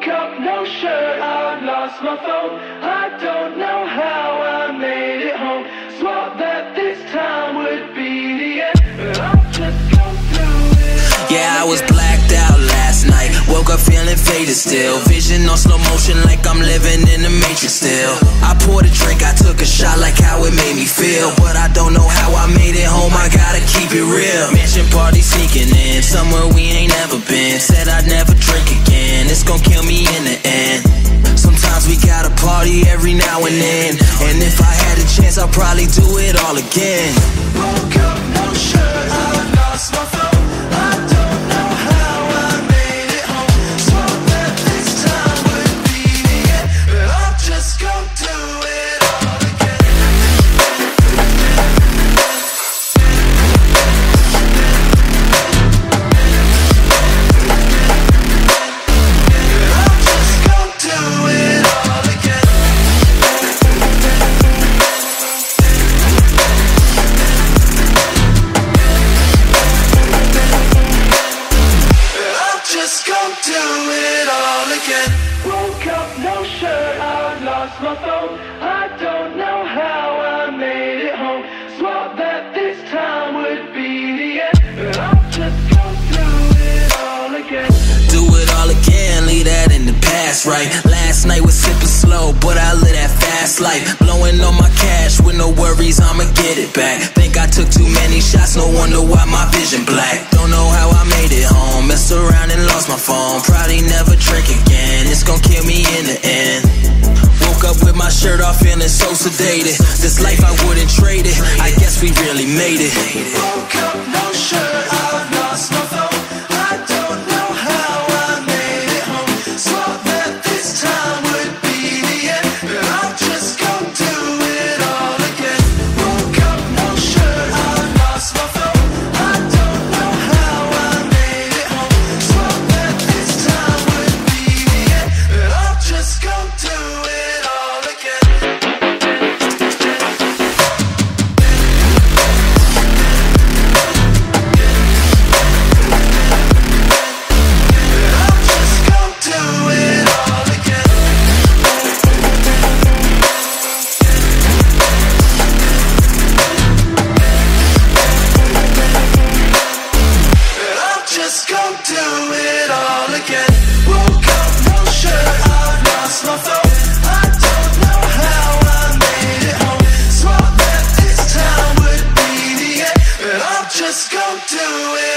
Woke up, no shirt, I lost my phone. I don't know how I made it home. Swore that this time would be the end. It. Yeah, I was blacked out last night. Woke up feeling faded still. Vision on slow motion like I'm living in the matrix still. I poured a drink, I took a shot like how it made me feel. But I don't know how I made it home, I gotta keep it real. Mansion party sneaking in, somewhere we ain't never been. Said I'd never party every now and then. And if I had a chance, I'd probably do it all again. Woke up, no Go do it all again. Woke up, no shirt, I lost my phone. I don't know how I made it home. Swore that this time would be the end. But I'll just go through it all again. Do it all again, leave that in the past, right? Last night was sipping slow, but I live that fast life. Blowing on my cash with no worries, I'ma get it back. Think I took too many shots, no wonder why my vision black. Don't know how I made it home, and lost my phone. Probably never drink again, it's gonna kill me in the end. Woke up with my shirt off, feeling so sedated. This life I wouldn't trade it, I guess we really made it. Let's go do it.